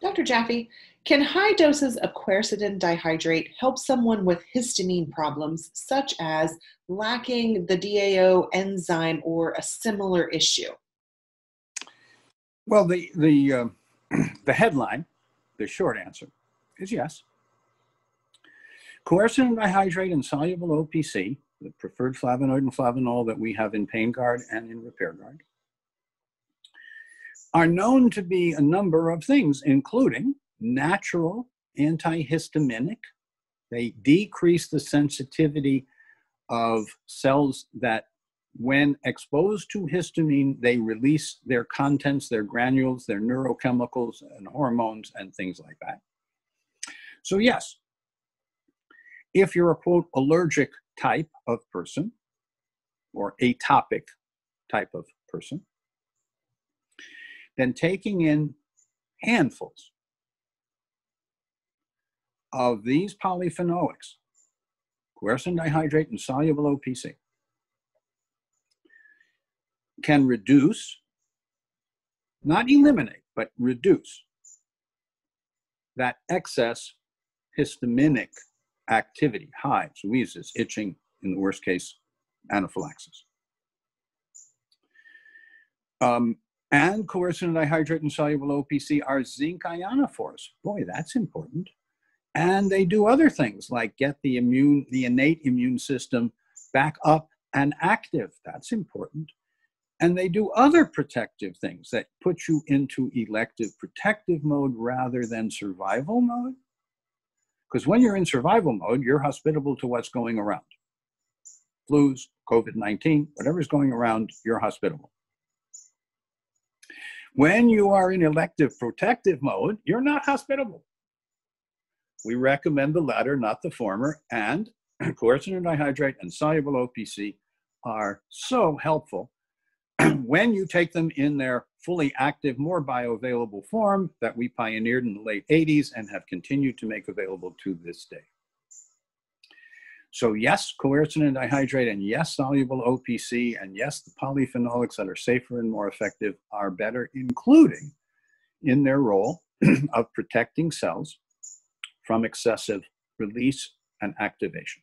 Dr. Jaffe, can high doses of quercetin dihydrate help someone with histamine problems, such as lacking the DAO enzyme or a similar issue? Well, the the uh, the headline, the short answer, is yes. Quercetin dihydrate and soluble OPC, the preferred flavonoid and flavonol that we have in Pain Guard and in Repair Guard, are known to be a number of things, including natural antihistaminic. They decrease the sensitivity of cells that, when exposed to histamine, they release their contents, their granules, their neurochemicals, and hormones, and things like that. So, yes, if you're a quote allergic type of person or atopic type of person, then taking in handfuls of these polyphenolics, quercetin dihydrate and soluble OPC, can reduce, not eliminate, but reduce that excess histaminic activity, hives, wheezes, itching, in the worst case, anaphylaxis. Um, and quercetin dihydrate and soluble OPC are zinc ionophores. Boy, that's important. And they do other things like get the immune, the innate immune system back up and active. That's important. And they do other protective things that put you into elective protective mode rather than survival mode. Because when you're in survival mode, you're hospitable to what's going around. Flus, COVID 19, whatever's going around, you're hospitable. When you are in elective protective mode, you're not hospitable. We recommend the latter, not the former, and quercetin dihydrate and soluble OPC are so helpful when you take them in their fully active, more bioavailable form that we pioneered in the late 80s and have continued to make available to this day. So yes, quercetin dihydrate, and yes, soluble OPC, and yes, the polyphenolics that are safer and more effective are better, including in their role of protecting cells from excessive release and activation.